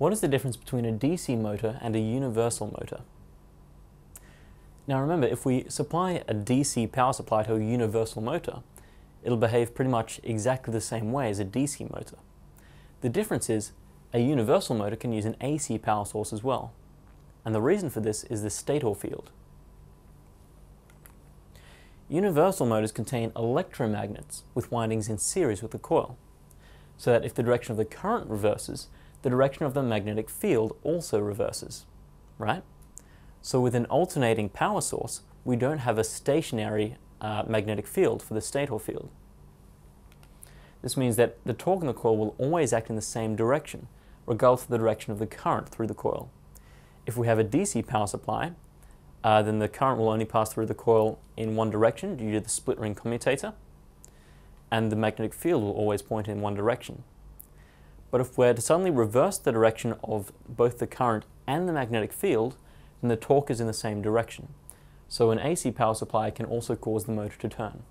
What is the difference between a DC motor and a universal motor? Now remember, if we supply a DC power supply to a universal motor, it'll behave pretty much exactly the same way as a DC motor. The difference is a universal motor can use an AC power source as well. And the reason for this is the stator field. Universal motors contain electromagnets with windings in series with the coil, so that if the direction of the current reverses, the direction of the magnetic field also reverses, right? So with an alternating power source, we don't have a stationary uh, magnetic field for the stator field. This means that the torque in the coil will always act in the same direction, regardless of the direction of the current through the coil. If we have a DC power supply, uh, then the current will only pass through the coil in one direction due to the split ring commutator, and the magnetic field will always point in one direction. But if we're to suddenly reverse the direction of both the current and the magnetic field, then the torque is in the same direction. So an AC power supply can also cause the motor to turn.